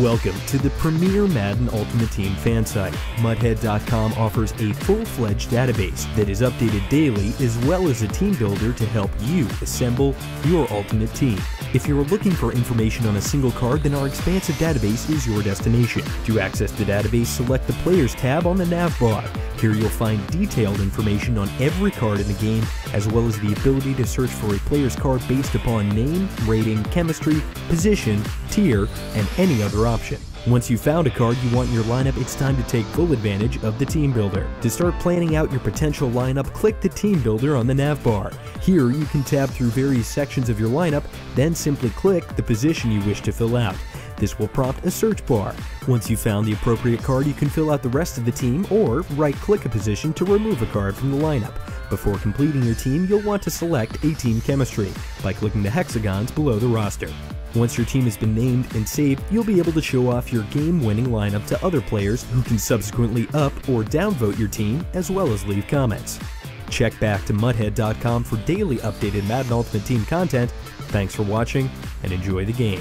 Welcome to the premier Madden Ultimate Team fan site. Muthead.com offers a full-fledged database that is updated daily as well as a team builder to help you assemble your ultimate team. If you're looking for information on a single card, then our expansive database is your destination. To access the database, select the Players tab on the nav bar. Here you'll find detailed information on every card in the game, as well as the ability to search for a player's card based upon name, rating, chemistry, position, tier, and any other option. Once you've found a card you want in your lineup, it's time to take full advantage of the Team Builder. To start planning out your potential lineup, click the Team Builder on the nav bar. Here you can tab through various sections of your lineup, then simply click the position you wish to fill out. This will prompt a search bar. Once you've found the appropriate card, you can fill out the rest of the team or right-click a position to remove a card from the lineup. Before completing your team, you'll want to select a team chemistry by clicking the hexagons below the roster. Once your team has been named and saved, you'll be able to show off your game-winning lineup to other players who can subsequently up or downvote your team, as well as leave comments. Check back to muthead.com for daily updated Madden Ultimate Team content. Thanks for watching, and enjoy the game.